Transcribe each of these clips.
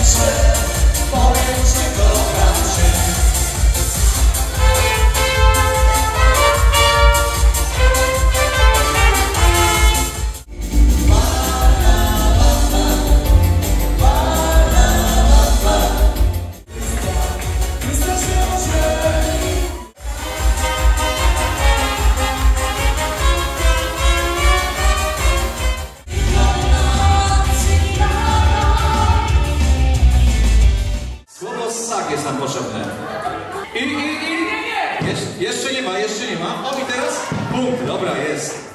Foreign, foreign, foreign, i, i, i. Jesz, jeszcze nie ma, jeszcze nie ma. O i teraz punkt, dobra, jest.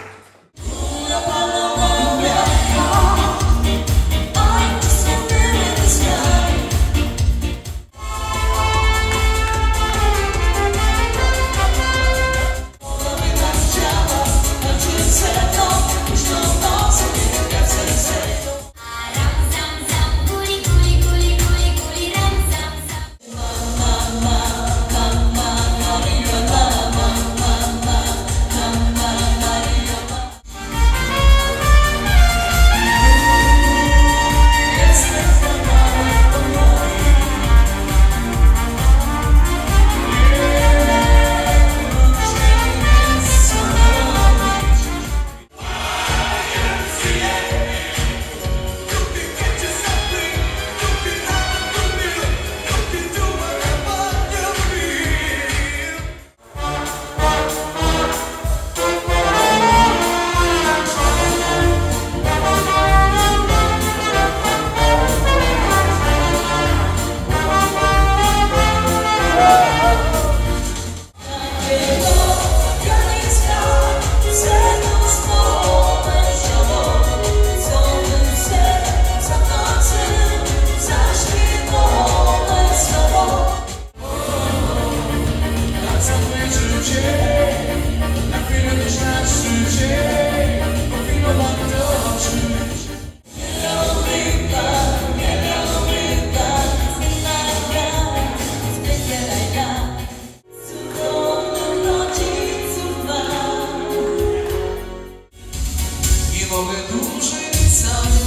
pogled duše sam